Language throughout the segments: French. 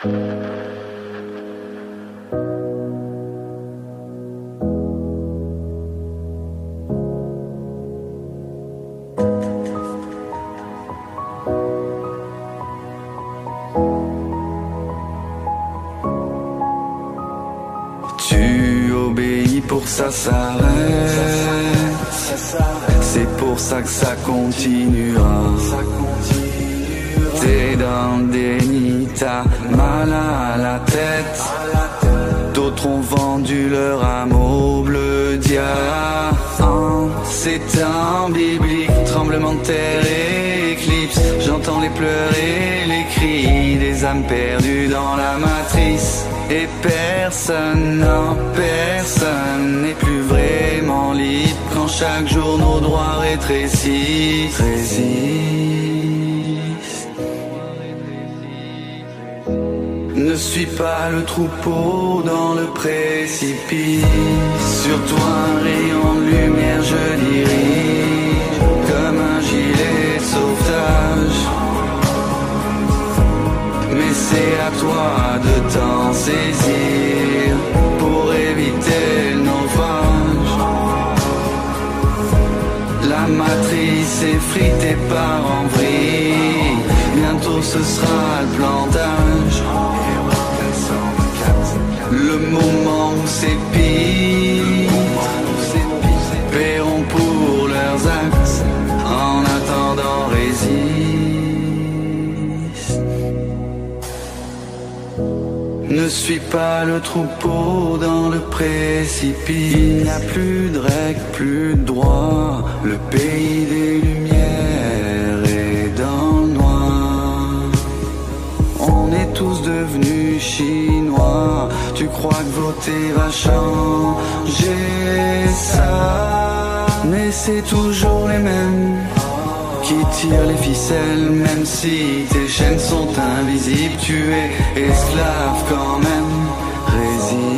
Tu obéis pour ça s'arrête. C'est pour ça que ça continuera. T'es dans le déni, t'as mal à la tête. D'autres ont vendu leur amour bleu diamant. C'est un biblique, tremblement de terre et éclipse. J'entends les pleurs et les cris des âmes perdues dans la matrice. Et personne, non, personne n'est plus vraiment libre quand chaque jour nos droits rétrécissent. Suis pas le troupeau dans le précipice. Sur toi un rayon de lumière je dirige comme un gilet de sauvetage. Mais c'est à toi de t'en saisir pour éviter le naufrage. La matrice effritée part en vrille. Bientôt ce sera le plantage. Ne suis pas le troupeau dans le précipice. Il n'y a plus de règles, plus de droit. Le pays des lumières est dans le noir. On est tous devenus chinois. Tu crois que voter va changer ça? Mais c'est toujours les mêmes qui tirent les ficelles, même si tes chaînes sont invisibles. Tu es esclave quand même. Résiste.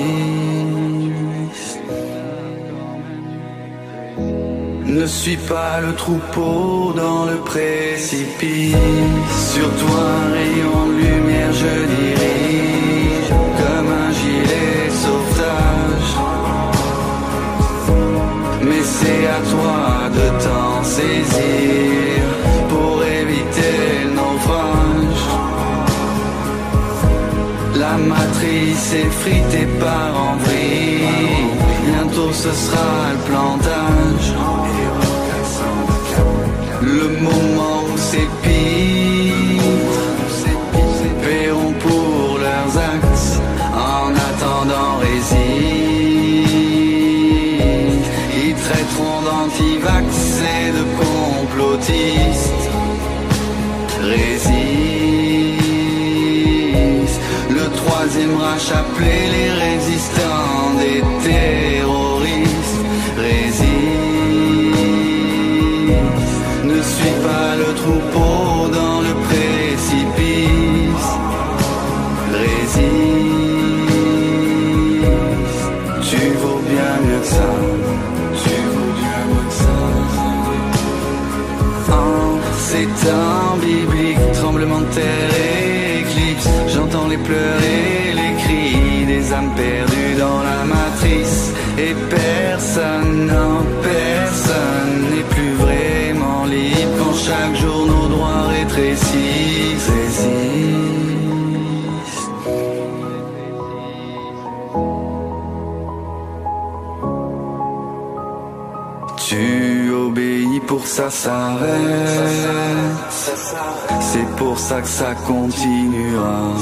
Ne suis pas le troupeau dans le précipice. Sur toi un rayon de lumière je dirige comme un gilet sauvetage. Mais c'est à toi matrice effritée part en vrille. Bientôt ce sera le plantage. Le moment où ces pires paieront pour leurs actes. En attendant, résiste. Ils traiteront d'antivax et de complotistes. Résiste. Rach appelé les résistants des terroristes. Résiste. Ne suis pas le troupeau dans le précipice. Résiste. Tu vaux bien mieux que ça. Tu vaux bien mieux que ça. Oh, c'est un biblique tremblement de terre et éclipse. J'entends les pleurs Résiste. Tu obéis pour ça s'arrête. C'est pour ça que ça continuera.